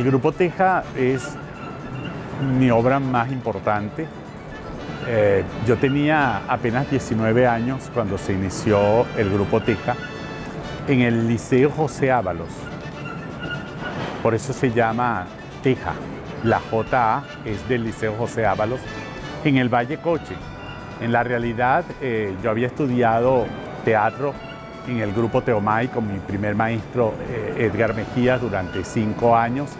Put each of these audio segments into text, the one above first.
El Grupo Teja es mi obra más importante. Eh, yo tenía apenas 19 años cuando se inició el Grupo Teja en el Liceo José Ábalos. Por eso se llama Teja. La JA es del Liceo José Ábalos en el Valle Coche. En la realidad eh, yo había estudiado teatro en el grupo Teomay con mi primer maestro eh, Edgar Mejías durante cinco años.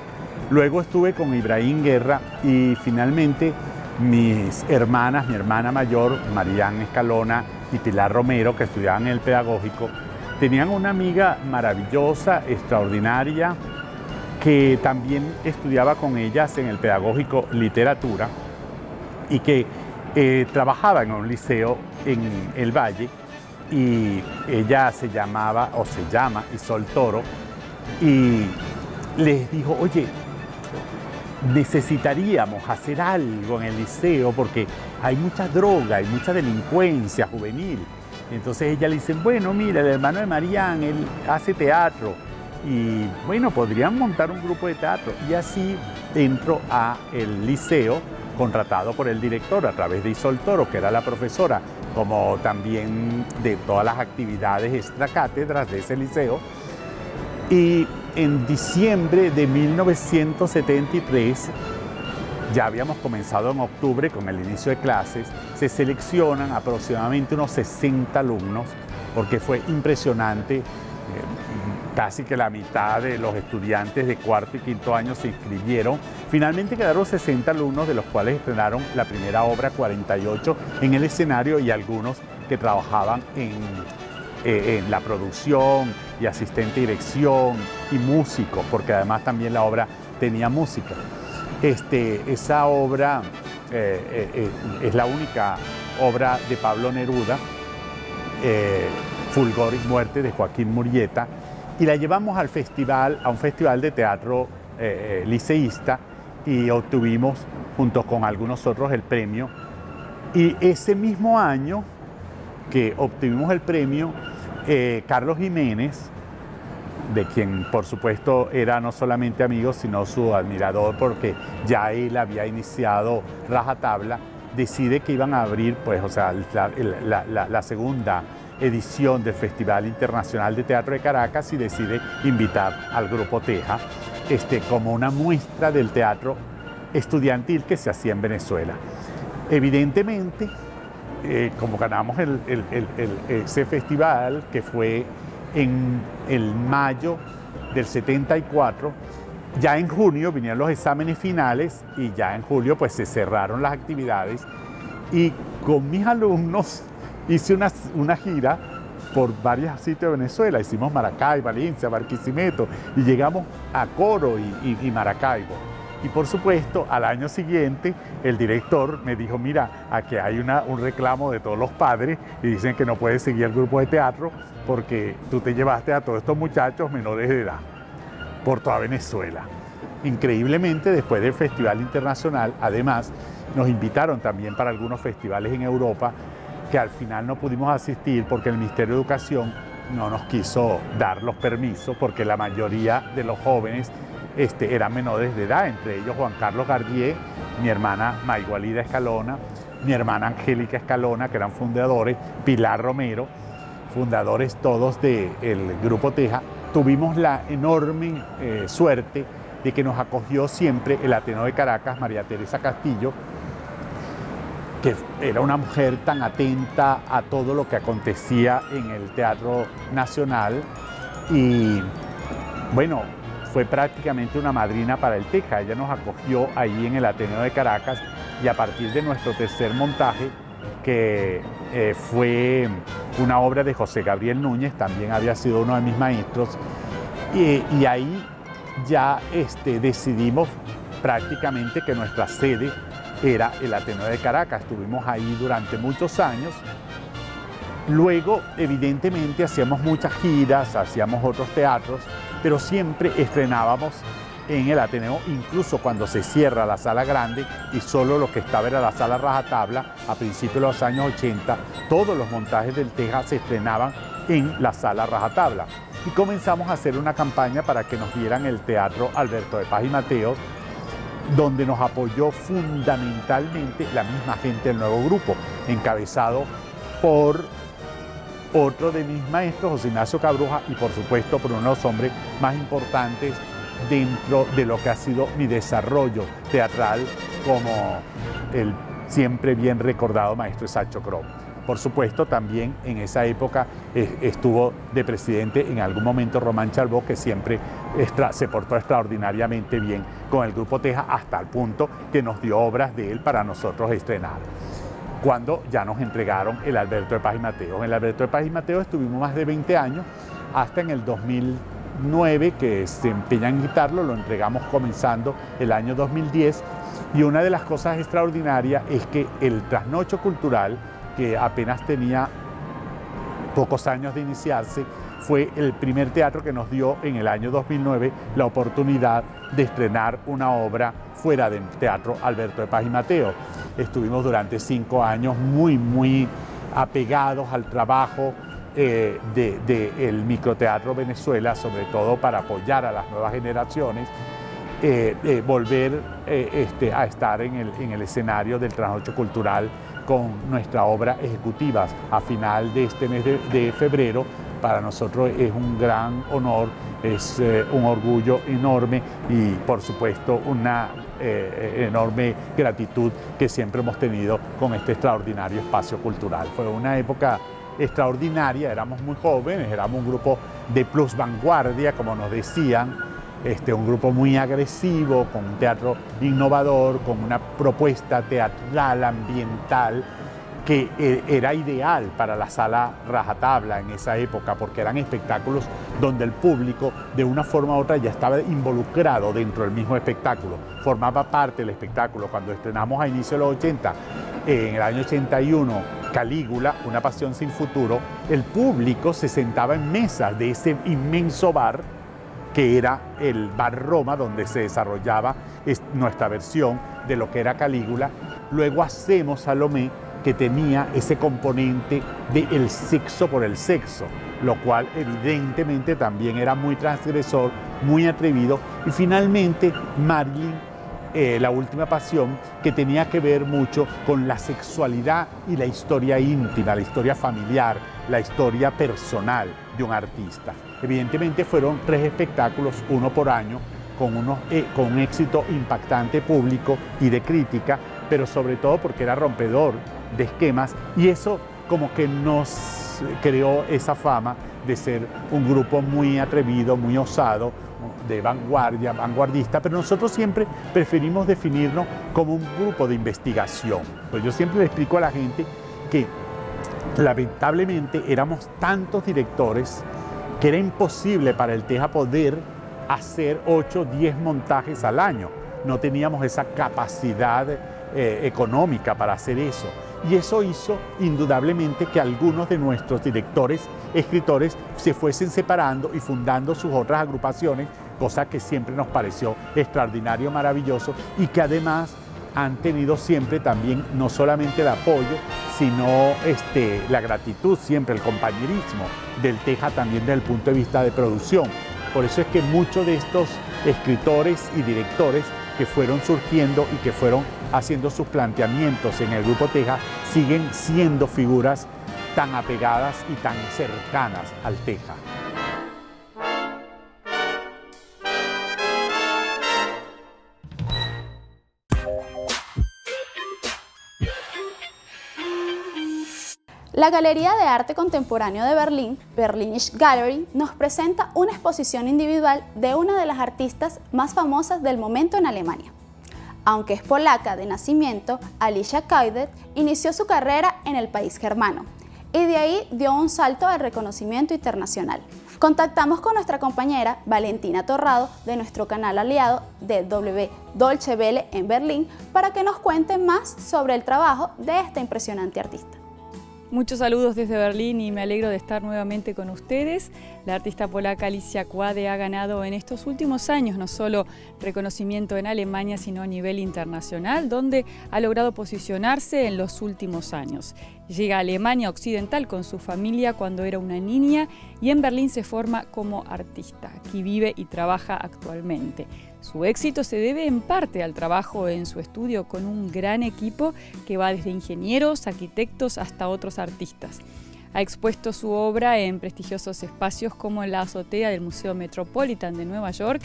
Luego estuve con Ibrahim Guerra y finalmente mis hermanas, mi hermana mayor, Marían Escalona y Pilar Romero, que estudiaban en el pedagógico, tenían una amiga maravillosa, extraordinaria, que también estudiaba con ellas en el pedagógico literatura y que eh, trabajaba en un liceo en el Valle y ella se llamaba o se llama Isol Toro y les dijo, oye, necesitaríamos hacer algo en el liceo porque hay mucha droga, hay mucha delincuencia juvenil. Entonces ella le dice, bueno, mira, el hermano de Marían, él hace teatro y bueno, podrían montar un grupo de teatro. Y así entro a el liceo contratado por el director a través de Isol Toro, que era la profesora, como también de todas las actividades extracátedras de ese liceo. Y en diciembre de 1973, ya habíamos comenzado en octubre con el inicio de clases, se seleccionan aproximadamente unos 60 alumnos, porque fue impresionante. Casi que la mitad de los estudiantes de cuarto y quinto año se inscribieron. Finalmente quedaron 60 alumnos, de los cuales estrenaron la primera obra, 48, en el escenario y algunos que trabajaban en, eh, en la producción y asistente de dirección y músico, porque además también la obra tenía música. Este, esa obra eh, eh, es la única obra de Pablo Neruda, Fulgor y Muerte de Joaquín Murrieta, y la llevamos al festival, a un festival de teatro liceísta y obtuvimos junto con algunos otros el premio. Y ese mismo año que obtuvimos el premio, eh, Carlos Jiménez, de quien por supuesto era no solamente amigo, sino su admirador, porque ya él había iniciado Rajatabla, decide que iban a abrir, pues, o sea, la segunda edición del Festival Internacional de Teatro de Caracas y decide invitar al Grupo Teja este, como una muestra del teatro estudiantil que se hacía en Venezuela. Evidentemente, eh, como ganamos ese festival, que fue en el mayo del 74, ya en junio vinieron los exámenes finales y ya en julio pues se cerraron las actividades y con mis alumnos hice una, una gira por varios sitios de Venezuela. Hicimos Maracay, Valencia, Barquisimeto y llegamos a Coro y, Maracaibo. Y por supuesto, al año siguiente, el director me dijo, mira, aquí hay un reclamo de todos los padres y dicen que no puedes seguir el grupo de teatro porque tú te llevaste a todos estos muchachos menores de edad por toda Venezuela. Increíblemente, después del Festival Internacional, además, nos invitaron también para algunos festivales en Europa que al final no pudimos asistir porque el Ministerio de Educación no nos quiso dar los permisos porque la mayoría de los jóvenes este, eran menores de edad, entre ellos Juan Carlos Gardier, mi hermana Maigualida Escalona, mi hermana Angélica Escalona, que eran fundadores, Pilar Romero, fundadores todos del Grupo Teja. Tuvimos la enorme eh, suerte de que nos acogió siempre el Ateneo de Caracas, María Teresa Castillo, que era una mujer tan atenta a todo lo que acontecía en el Teatro Nacional y bueno, fue prácticamente una madrina para el Teja. Ella nos acogió ahí en el Ateneo de Caracas y a partir de nuestro tercer montaje, que eh, fue una obra de José Gabriel Núñez, también había sido uno de mis maestros, y, ahí ya este, decidimos prácticamente que nuestra sede era el Ateneo de Caracas. Estuvimos ahí durante muchos años. Luego, evidentemente, hacíamos muchas giras, hacíamos otros teatros, pero siempre estrenábamos en el Ateneo, incluso cuando se cierra la sala grande y solo lo que estaba era la sala rajatabla, a principios de los años 80, todos los montajes del Teja se estrenaban en la sala rajatabla. Y comenzamos a hacer una campaña para que nos dieran el Teatro Alberto de Paz y Mateos, donde nos apoyó fundamentalmente la misma gente del nuevo grupo, encabezado por otro de mis maestros, José Ignacio Cabruja, y por supuesto por uno de los hombres más importantes dentro de lo que ha sido mi desarrollo teatral como el siempre bien recordado maestro Sacho Crom. Por supuesto, también en esa época eh, estuvo de presidente en algún momento Román Chalbó, que siempre se portó extraordinariamente bien con el Grupo Teja, hasta el punto que nos dio obras de él para nosotros estrenar. Cuando ya nos entregaron el Alberto de Paz y Mateo. En el Alberto de Paz y Mateo estuvimos más de 20 años, hasta en el 2009 que se empeñan en quitarlo, lo entregamos comenzando el año 2010. Y una de las cosas extraordinarias es que el trasnocho cultural que apenas tenía pocos años de iniciarse, fue el primer teatro que nos dio en el año 2009 la oportunidad de estrenar una obra fuera del Teatro Alberto de Paz y Mateo. Estuvimos durante cinco años muy, muy apegados al trabajo eh, del microteatro Venezuela, sobre todo para apoyar a las nuevas generaciones, eh, eh, volver este, a estar en el, en el escenario del trasnocho cultural con nuestra obra ejecutiva a final de este mes de, febrero. Para nosotros es un gran honor, es eh, un orgullo enorme y por supuesto una eh, enorme gratitud que siempre hemos tenido con este extraordinario espacio cultural. Fue una época extraordinaria, éramos muy jóvenes, éramos un grupo de plus vanguardia, como nos decían, este, un grupo muy agresivo, con un teatro innovador, con una propuesta teatral, ambiental, que eh, era ideal para la sala rajatabla en esa época, porque eran espectáculos donde el público de una forma u otra ya estaba involucrado dentro del mismo espectáculo, formaba parte del espectáculo. Cuando estrenamos a inicio de los 80, en el año 81, Calígula, Una Pasión sin Futuro, el público se sentaba en mesas de ese inmenso bar que era el Bar Roma, donde se desarrollaba nuestra versión de lo que era Calígula. Luego hacemos Salomé, que tenía ese componente del sexo por el sexo, lo cual evidentemente también era muy transgresor, muy atrevido. Y finalmente Marilyn, eh, la última pasión, que tenía que ver mucho con la sexualidad y la historia íntima, la historia familiar, la historia personal de un artista. Evidentemente fueron tres espectáculos, uno por año, con, eh, con un éxito impactante público y de crítica, pero sobre todo porque era rompedor de esquemas y eso como que nos creó esa fama de ser un grupo muy atrevido, muy osado, de vanguardia, vanguardista, pero nosotros siempre preferimos definirnos como un grupo de investigación. Pues yo siempre le explico a la gente que lamentablemente éramos tantos directores que era imposible para el Teja poder hacer 8 o 10 montajes al año. No teníamos esa capacidad eh, económica para hacer eso. Y eso hizo indudablemente que algunos de nuestros directores, escritores, se fuesen separando y fundando sus otras agrupaciones, cosa que siempre nos pareció extraordinario, maravilloso y que además han tenido siempre también no solamente el apoyo, sino este, la gratitud, siempre el compañerismo del Teja también desde el punto de vista de producción. Por eso es que muchos de estos escritores y directores que fueron surgiendo y que fueron haciendo sus planteamientos en el Grupo Teja siguen siendo figuras tan apegadas y tan cercanas al Teja. La Galería de Arte Contemporáneo de Berlín, Berlinisch Gallery, nos presenta una exposición individual de una de las artistas más famosas del momento en Alemania. Aunque es polaca de nacimiento, Alicia Kaidet inició su carrera en el país germano y de ahí dio un salto al reconocimiento internacional. Contactamos con nuestra compañera Valentina Torrado de nuestro canal aliado de W Dolce Welle en Berlín para que nos cuente más sobre el trabajo de esta impresionante artista. Muchos saludos desde Berlín y me alegro de estar nuevamente con ustedes. La artista polaca Alicia Quade ha ganado en estos últimos años no solo reconocimiento en Alemania, sino a nivel internacional, donde ha logrado posicionarse en los últimos años. Llega a Alemania Occidental con su familia cuando era una niña y en Berlín se forma como artista. Aquí vive y trabaja actualmente. Su éxito se debe en parte al trabajo en su estudio con un gran equipo que va desde ingenieros, arquitectos hasta otros artistas. Ha expuesto su obra en prestigiosos espacios como en la azotea del Museo Metropolitan de Nueva York,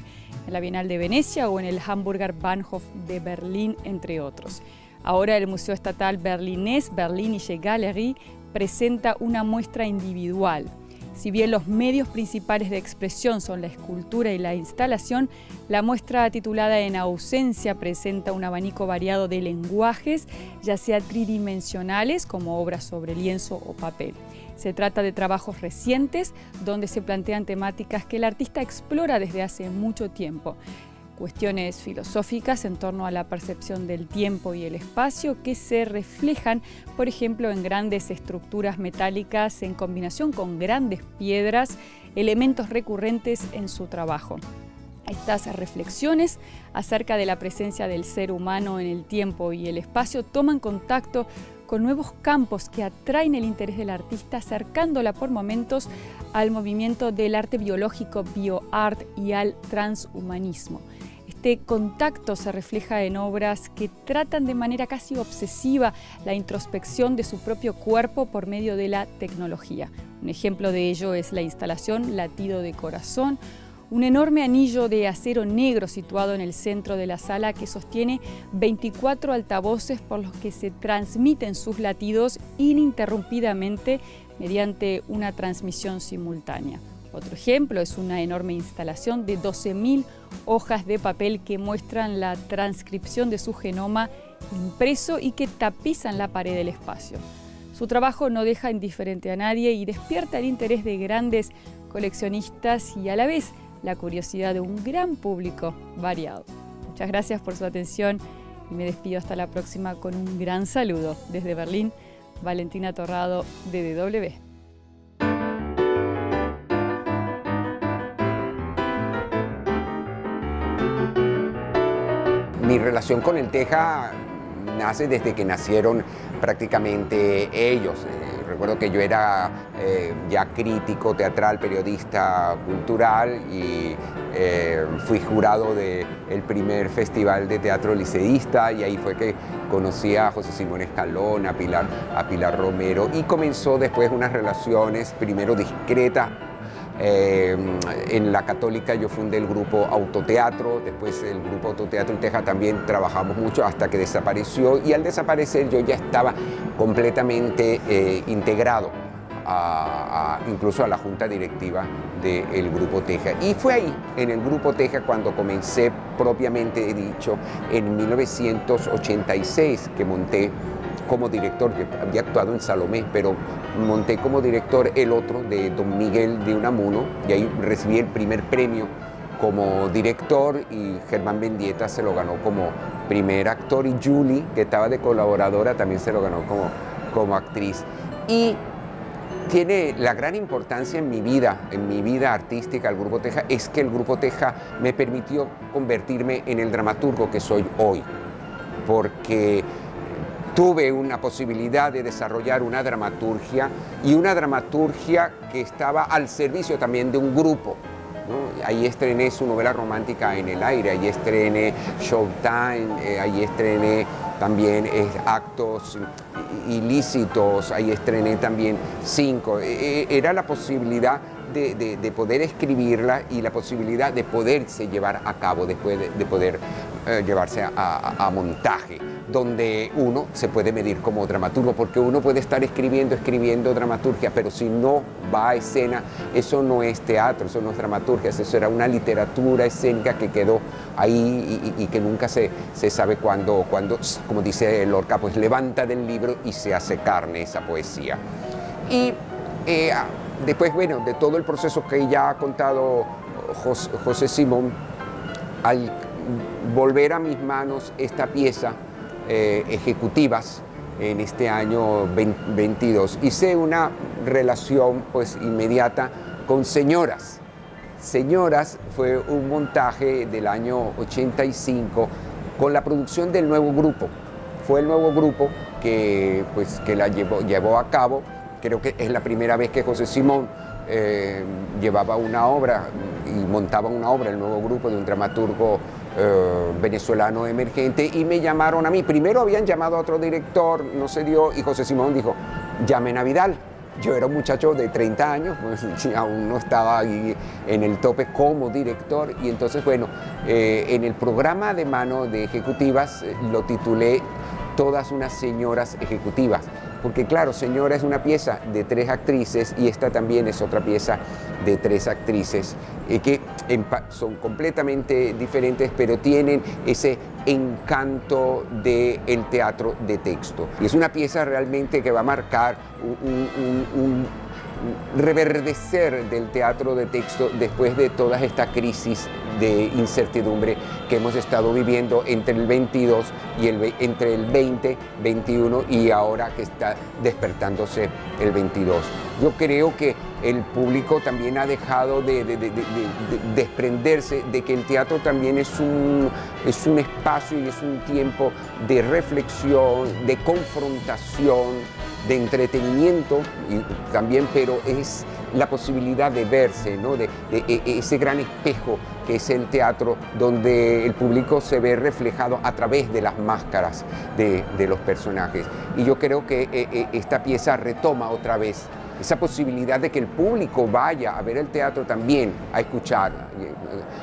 en la Bienal de Venecia o en el Hamburger Bahnhof de Berlín, entre otros. Ahora el Museo Estatal Berlinés Berlinische Galerie presenta una muestra individual si bien los medios principales de expresión son la escultura y la instalación, la muestra titulada En ausencia presenta un abanico variado de lenguajes, ya sea tridimensionales como obras sobre lienzo o papel. Se trata de trabajos recientes donde se plantean temáticas que el artista explora desde hace mucho tiempo cuestiones filosóficas en torno a la percepción del tiempo y el espacio que se reflejan, por ejemplo, en grandes estructuras metálicas en combinación con grandes piedras, elementos recurrentes en su trabajo. Estas reflexiones acerca de la presencia del ser humano en el tiempo y el espacio toman contacto con nuevos campos que atraen el interés del artista, acercándola por momentos al movimiento del arte biológico, bioart y al transhumanismo. Este contacto se refleja en obras que tratan de manera casi obsesiva la introspección de su propio cuerpo por medio de la tecnología. Un ejemplo de ello es la instalación Latido de Corazón, un enorme anillo de acero negro situado en el centro de la sala que sostiene 24 altavoces por los que se transmiten sus latidos ininterrumpidamente mediante una transmisión simultánea. Otro ejemplo es una enorme instalación de 12.000 hojas de papel que muestran la transcripción de su genoma impreso y que tapizan la pared del espacio. Su trabajo no deja indiferente a nadie y despierta el interés de grandes coleccionistas y a la vez la curiosidad de un gran público variado. Muchas gracias por su atención y me despido hasta la próxima con un gran saludo desde Berlín, Valentina Torrado, DDW. Mi relación con el Teja nace desde que nacieron prácticamente ellos. Eh, recuerdo que yo era eh, ya crítico teatral, periodista cultural y eh, fui jurado del primer festival de teatro liceísta y ahí fue que conocí a José Simón Escalón, a Pilar, a Pilar Romero y comenzó después unas relaciones primero discretas eh, en la católica yo fundé el grupo Autoteatro, después el grupo Autoteatro y Teja también trabajamos mucho hasta que desapareció y al desaparecer yo ya estaba completamente eh, integrado incluso a la junta directiva del grupo Teja. Y fue ahí, en el grupo Teja, cuando comencé propiamente dicho, en 1986, que monté como director, que había actuado en Salomé, pero monté como director el otro de Don Miguel de Unamuno y ahí recibí el primer premio como director y Germán Bendieta se lo ganó como primer actor y Julie, que estaba de colaboradora, también se lo ganó como, como actriz. Y tiene la gran importancia en mi vida, en mi vida artística, el Grupo Teja, es que el Grupo Teja me permitió convertirme en el dramaturgo que soy hoy, porque tuve una posibilidad de desarrollar una dramaturgia y una dramaturgia que estaba al servicio también de un grupo. Ahí estrené su novela romántica En el aire, ahí estrené Showtime, eh, ahí estrené también eh, actos ilícitos, ahí estrené también cinco. E, e, era la posibilidad de, poder escribirla y la posibilidad de poderse llevar a cabo después de, poder eh, llevarse a montaje donde uno se puede medir como dramaturgo, porque uno puede estar escribiendo, escribiendo dramaturgia, pero si no va a escena, eso no es teatro, eso no es dramaturgia, eso era una literatura escénica que quedó ahí y, que nunca se, se sabe cuándo, cuando, como dice Lorca, pues levanta del libro y se hace carne esa poesía. Y eh, después, bueno, de todo el proceso que ya ha contado José, José Simón, al volver a mis manos esta pieza, eh, ejecutivas, en este año 22. Hice una relación pues inmediata con Señoras. Señoras fue un montaje del año 85 con la producción del nuevo grupo. Fue el nuevo grupo que, pues, que la llevó, llevó a cabo. Creo que es la primera vez que José Simón eh, llevaba una obra y montaba una obra, el nuevo grupo de un dramaturgo eh, venezolano emergente, y me llamaron a mí. Primero habían llamado a otro director, no se dio, y José Simón dijo, llamen a Vidal. Yo era un muchacho de 30 años, pues aún no estaba ahí en el tope como director y entonces, bueno, eh, en el programa de mano de ejecutivas lo titulé Todas unas señoras ejecutivas porque claro, Señora es una pieza de tres actrices y esta también es otra pieza de tres actrices eh, que son completamente diferentes, pero tienen ese encanto del teatro de texto. Y es una pieza realmente que va a marcar un reverdecer del teatro de texto después de toda esta crisis de incertidumbre que hemos estado viviendo entre el 22 y el entre el 20, 21 y ahora que está despertándose el 22. Yo creo que el público también ha dejado de, desprenderse de que el teatro también es un, es un espacio y es un tiempo de reflexión, de confrontación, de entretenimiento y también, pero es la posibilidad de verse, ¿no? de, e, ese gran espejo que es el teatro, donde el público se ve reflejado a través de las máscaras de, los personajes. Y yo creo que e, e, esta pieza retoma otra vez esa posibilidad de que el público vaya a ver el teatro también, a escuchar.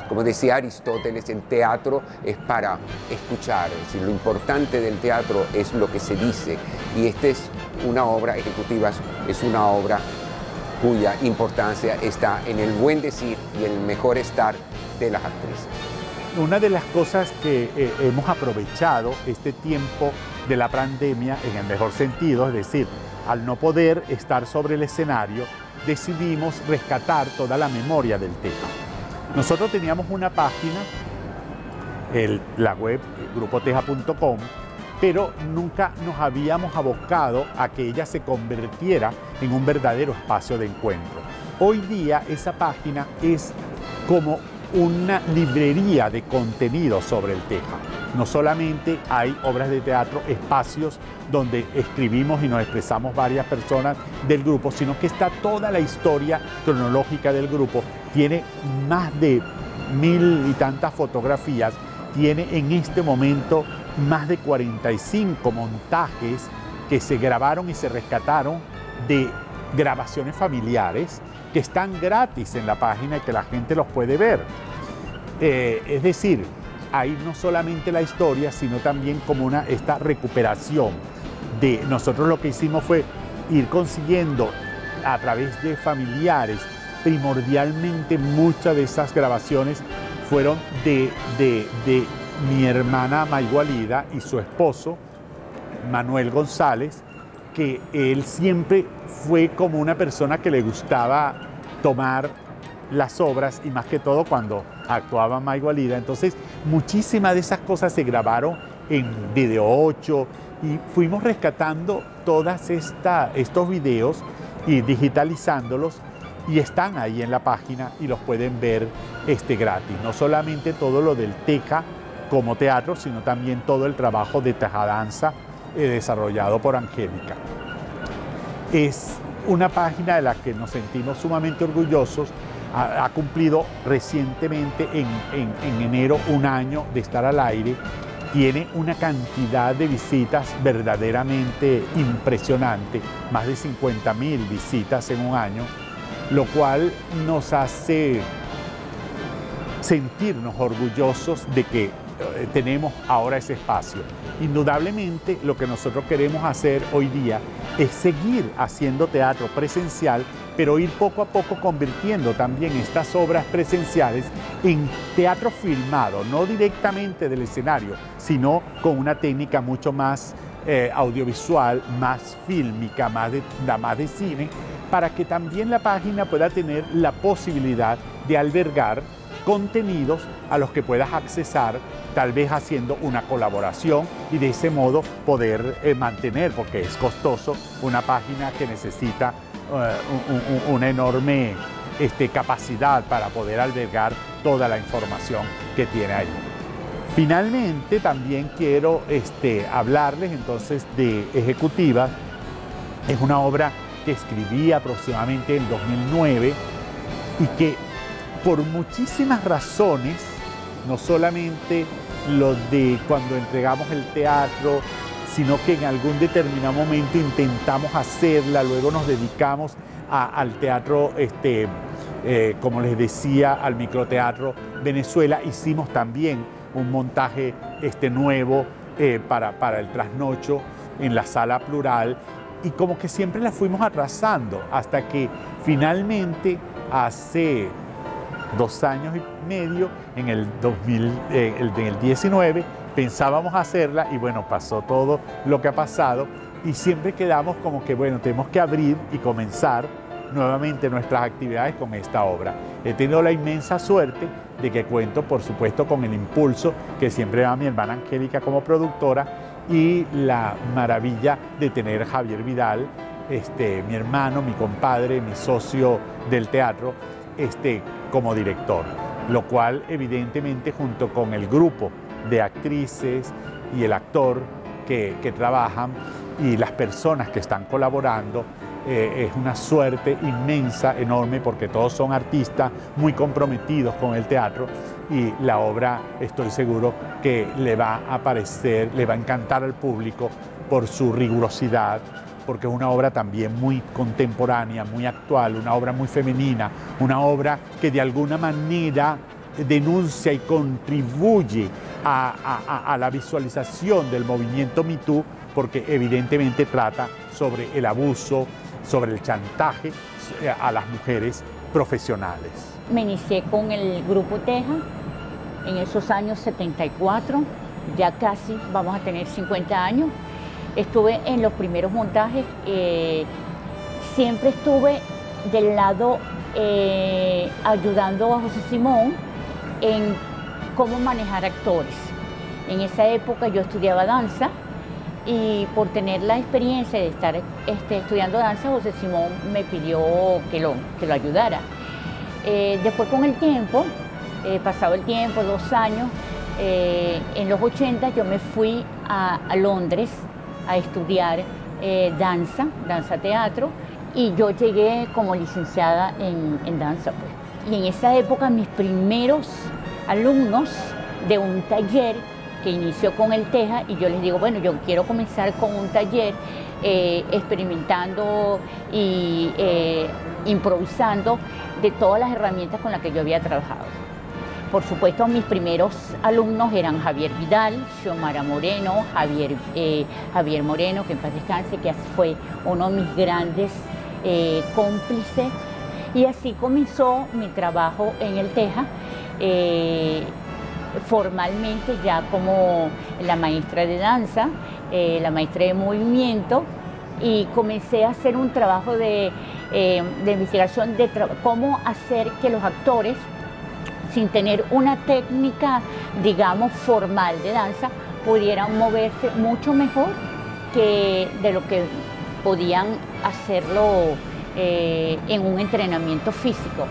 Como decía Aristóteles, el teatro es para escuchar, es decir, lo importante del teatro es lo que se dice. Y esta es una obra ejecutiva, es una obra cuya importancia está en el buen decir y el mejor estar de las actrices. Una de las cosas que eh, hemos aprovechado este tiempo de la pandemia en el mejor sentido, es decir, al no poder estar sobre el escenario, decidimos rescatar toda la memoria del tema. Nosotros teníamos una página, la web grupoteja.com, pero nunca nos habíamos abocado a que ella se convirtiera en un verdadero espacio de encuentro. Hoy día esa página es como una librería de contenido sobre el Teja. No solamente hay obras de teatro, espacios donde escribimos y nos expresamos varias personas del grupo, sino que está toda la historia cronológica del grupo. Tiene más de mil y tantas fotografías, tiene en este momento más de 45 montajes que se grabaron y se rescataron de grabaciones familiares que están gratis en la página y que la gente los puede ver. Eh, es decir, hay no solamente la historia, sino también como una, esta recuperación de nosotros. Lo que hicimos fue ir consiguiendo a través de familiares, primordialmente muchas de esas grabaciones fueron de, de, de mi hermana Maigualida y su esposo, Manuel González, que él siempre fue como una persona que le gustaba tomar las obras y más que todo cuando actuaba Maigualida. Entonces, muchísimas de esas cosas se grabaron en Video 8 y fuimos rescatando todos estos videos y digitalizándolos y están ahí en la página y los pueden ver este gratis. No solamente todo lo del Teja como teatro, sino también todo el trabajo de Tejadanza eh, desarrollado por Angélica. Es una página de la que nos sentimos sumamente orgullosos. Ha, cumplido recientemente, en, en enero, un año de estar al aire. Tiene una cantidad de visitas verdaderamente impresionante, más de 50 mil visitas en un año, lo cual nos hace sentirnos orgullosos de que eh, tenemos ahora ese espacio. Indudablemente lo que nosotros queremos hacer hoy día es seguir haciendo teatro presencial, pero ir poco a poco convirtiendo también estas obras presenciales en teatro filmado, no directamente del escenario, sino con una técnica mucho más eh, audiovisual, más fílmica, más de, más de cine, para que también la página pueda tener la posibilidad de albergar contenidos a los que puedas accesar, tal vez haciendo una colaboración y de ese modo poder eh, mantener, porque es costoso, una página que necesita eh, una enorme este, capacidad para poder albergar toda la información que tiene ahí. Finalmente, también quiero este, hablarles entonces de Ejecutiva. Es una obra que escribí aproximadamente en 2009 y que por muchísimas razones, no solamente lo de cuando entregamos el teatro, sino que en algún determinado momento intentamos hacerla, luego nos dedicamos al teatro, este, eh, como les decía, al microteatro Venezuela. Hicimos también un montaje este, nuevo eh, para, para el trasnocho en la sala plural y como que siempre la fuimos atrasando hasta que finalmente hace dos años y medio, en el, 2019, eh, pensábamos hacerla y bueno, pasó todo lo que ha pasado y siempre quedamos como que bueno, tenemos que abrir y comenzar nuevamente nuestras actividades con esta obra. He tenido la inmensa suerte de que cuento, por supuesto, con el impulso que siempre da mi hermana Angélica como productora y la maravilla de tener a Javier Vidal, este, mi hermano, mi compadre, mi socio del teatro, este, como director, lo cual evidentemente junto con el grupo de actrices y el actor que, que trabajan y las personas que están colaborando, eh, es una suerte inmensa, enorme, porque todos son artistas muy comprometidos con el teatro y la obra estoy seguro que le va a parecer, le va a encantar al público por su rigurosidad, porque es una obra también muy contemporánea, muy actual, una obra muy femenina, una obra que de alguna manera denuncia y contribuye a, la visualización del movimiento MeToo, porque evidentemente trata sobre el abuso, sobre el chantaje a las mujeres profesionales. Me inicié con el grupo Teja en esos años 74, ya casi vamos a tener 50 años. Estuve en los primeros montajes, eh, siempre estuve del lado eh, ayudando a José Simón en cómo manejar actores. En esa época yo estudiaba danza y por tener la experiencia de estar este, estudiando danza, José Simón me pidió que lo, que lo ayudara. Eh, después con el tiempo, pasado el tiempo, dos años, en los 80 yo me fui a, Londres a estudiar danza, danza teatro, y yo llegué como licenciada en, en danza. Pues. Y en esa época mis primeros alumnos de un taller que inició con el TEJA y yo les digo, bueno, yo quiero comenzar con un taller eh, experimentando y eh, improvisando de todas las herramientas con las que yo había trabajado. Por supuesto, mis primeros alumnos eran Javier Vidal, Xiomara Moreno, Javier, eh, Javier Moreno, que en paz descanse, que fue uno de mis grandes cómplices. Y así comenzó mi trabajo en el TEJA formalmente ya como la maestra de danza, eh, la maestra de movimiento y comencé a hacer un trabajo de, eh, investigación de cómo hacer que los actores, sin tener una técnica, digamos, formal de danza, pudieran moverse mucho mejor que de lo que podían hacerlo eh, en un entrenamiento físico.